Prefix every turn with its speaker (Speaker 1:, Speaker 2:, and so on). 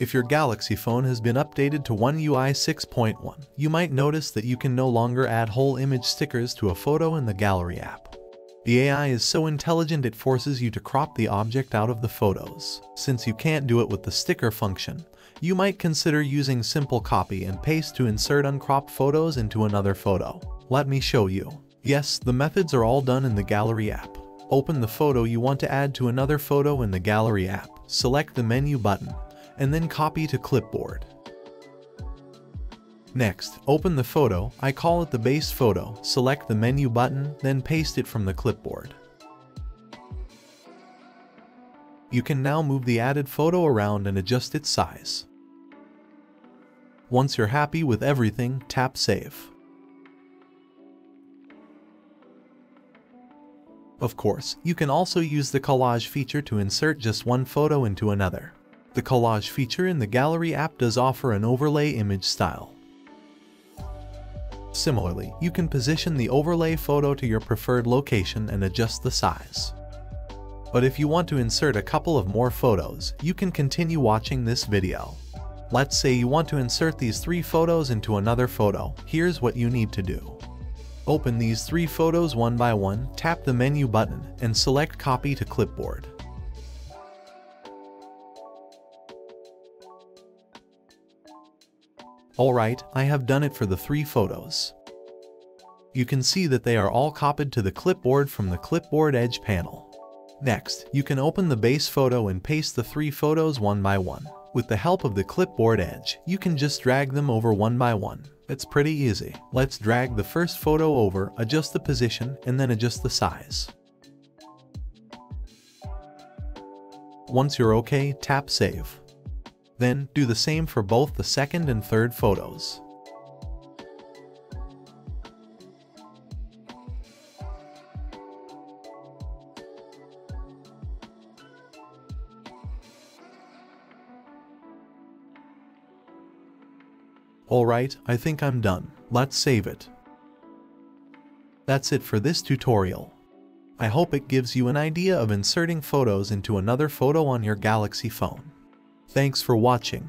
Speaker 1: If your Galaxy phone has been updated to One UI 6.1, you might notice that you can no longer add whole image stickers to a photo in the Gallery app. The AI is so intelligent it forces you to crop the object out of the photos. Since you can't do it with the sticker function, you might consider using simple copy and paste to insert uncropped photos into another photo. Let me show you. Yes, the methods are all done in the Gallery app. Open the photo you want to add to another photo in the Gallery app. Select the menu button and then copy to clipboard. Next, open the photo, I call it the base photo, select the menu button, then paste it from the clipboard. You can now move the added photo around and adjust its size. Once you're happy with everything, tap Save. Of course, you can also use the collage feature to insert just one photo into another. The collage feature in the Gallery app does offer an overlay image style. Similarly, you can position the overlay photo to your preferred location and adjust the size. But if you want to insert a couple of more photos, you can continue watching this video. Let's say you want to insert these three photos into another photo. Here's what you need to do. Open these three photos one by one, tap the menu button, and select Copy to Clipboard. Alright, I have done it for the three photos. You can see that they are all copied to the clipboard from the Clipboard Edge panel. Next, you can open the base photo and paste the three photos one by one. With the help of the Clipboard Edge, you can just drag them over one by one. It's pretty easy. Let's drag the first photo over, adjust the position, and then adjust the size. Once you're okay, tap Save. Then, do the same for both the second and third photos. Alright, I think I'm done. Let's save it. That's it for this tutorial. I hope it gives you an idea of inserting photos into another photo on your Galaxy phone. Thanks for watching.